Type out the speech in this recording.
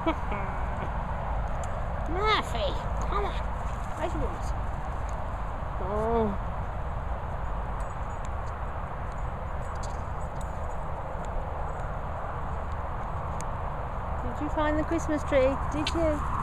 Murphy, come on. Where's yours? Oh. Did you find the Christmas tree? Did you?